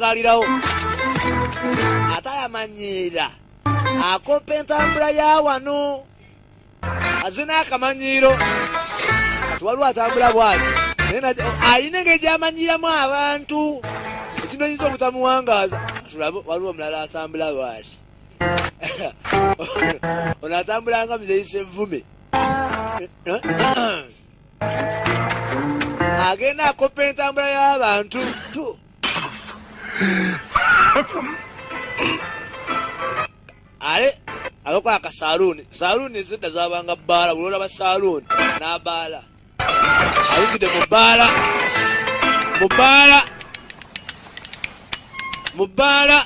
ngalirawo. Ate ayamanyiira akopa entambula ya wano. Azina akamanyiiro kati waliwo atambula bwati. Naye ayina engeri gyamanyiiramu abantu. Ekino yinza obutamuwangaaza. Tulabe waliwo omulala atambula bwati. Ono atambula nga muzeyisa envume. Agenda akopa entambula y'abantu. Tu ale abakola ka saluuni saluuni ezidda zabanga bbaala buli olaba saluuni n'abaala ayingidde mu bbaala mu bbaala mu bbaala.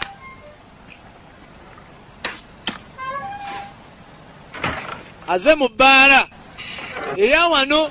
Aze mu bbaala. Eya wano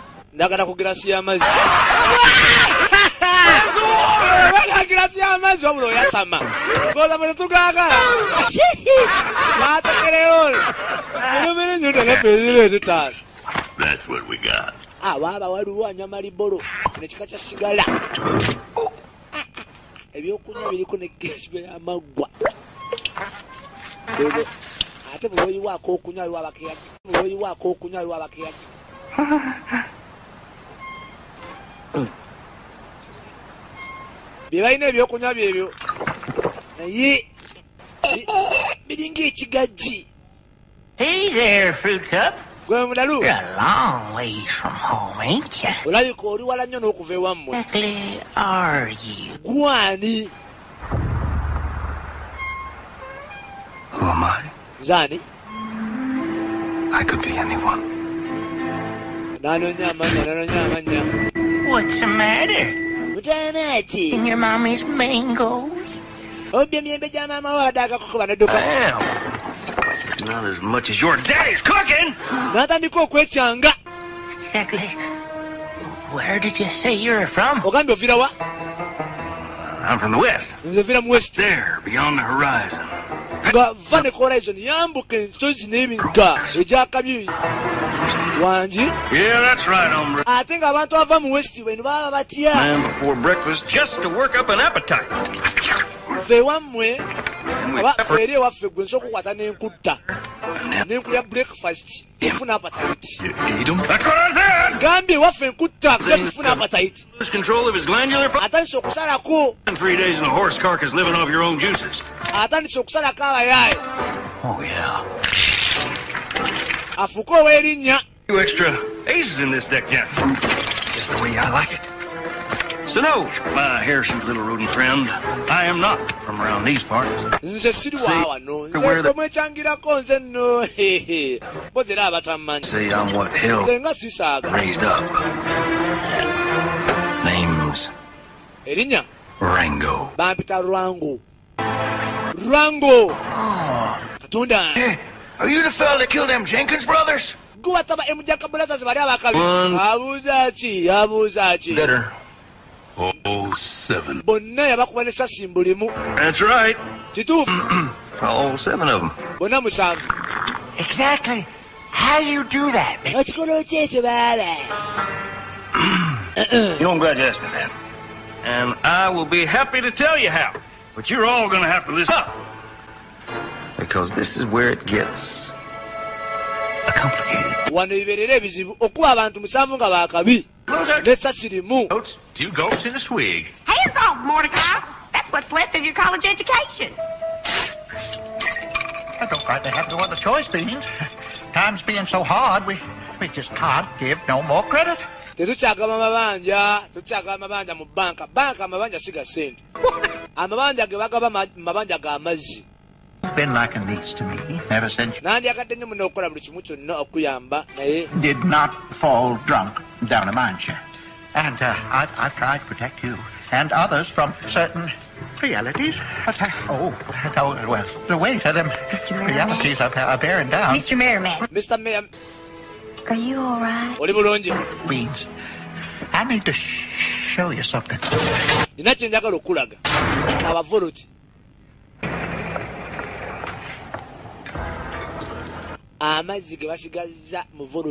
njagala kugirasi y'amazzi bagagirasi y'amazzi wabula oyasama. Goza bwe tetugagala masekerero mirumirunyu telepeziro etutaano abaaba ah, waliwo anyama libolo kino kika kyasigala ebyokunywa biriko ne gesibe y'amaggwa ate buloyiwaako okunywa aliwo abakeaki buloyiwaako okunywa aliwo abakeaki bye balina ebyokunywa byebyo. Naye biringa ekigajji gwe mulalu. Olabika oli wala nnyo n'okuva ewammwe. Gwani nzaani nanoonya amannya nanoonya amannya What's the matter? mutaana ati In your mommy's mangoes? obya emyembe gya maama we adde agakukuba nedduka Damn. Not as much as your daddy's cooking. n'atandika okwekyanga Exactly. Where did you say you're from? ogambye ovira wa I'm from the west. nze vira mu west There, beyond the horizon. nga va ne horizon yambuka ensozi n'ebigga egyakabyu wangi Yeah, that's right, hombre. ate ng'abantu abava mu west bwenu baba batya Man before breakfast just to work up an appetite. ffe ewammwe And pepper ffe eri ewaffe gwe nsobola okukwata n'enkutta and n'enkulya breakfast efuna appetite You eat them? That's what I said. gambye ewaffe enkutta just efuna appetite uh, Lose control of his glandular function. atandise okusalako Three days in a horse carcass living off your own juices. atandise okusalako abayaaye Oh, yeah. afuuke ow'erinnya Two extra aces in this deck, gents. Just the way I like it. So no, my Harrison's little rodent friend, I am not from around these parts. nze siri See, waawano where nze the- tomwekyangirako nze nno mpozi era abatammanyi I'm what hell nze nga sisaaga raised up. Name's erinnya Rango. bampita lwango lwango oh. katonda Hey, eh, are you the fella that killed them Jenkins brothers? gwe wataba emujaka brothers bali abakabi One. abuuza ki abuuza ki Better. Oh, seven. bonna yabakuba nesasi mbulimu That's right. kituufu All seven of them. bonna musanvu Exactly. How you do that? ekikola okyekyo baaba You know, I'm glad you asked me that. And I will be happy to tell you how. But you're all going to have to listen up. Because this is where it gets complicated. wano bibeerera ebizibu okuba abantu musanvu nga bakabi nesasi limu Goats, two goats in a swig. Hands off, Mordecai. That's what's left of your college education. I don't quite have no other choice, Beans. Times being so hard, we, we just can't give no more credit. tetukyagaba mabanja tetukyagaba mabanja mu banka banka amabanja si ga sente amabanja ge bagaba mabanja ga mazzi You've been like a niece to me ever since you nnyo muno okukola buli kimu kyonna okuyamba naye did not fall drunk down a mine shaft. And uh, I've, I've tried to protect you and others from certain realities. But, uh, oh, oh, well, the weight of them Mr. Merriman? realities are, are bearing down. Mr. Merriman, mr mayor are you all right? oli bulungi Beans, I need to sh- show you something. nina kye njagala okulaga abavuluti amazzi ge basigaza mu vulu